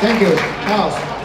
Thank you. House.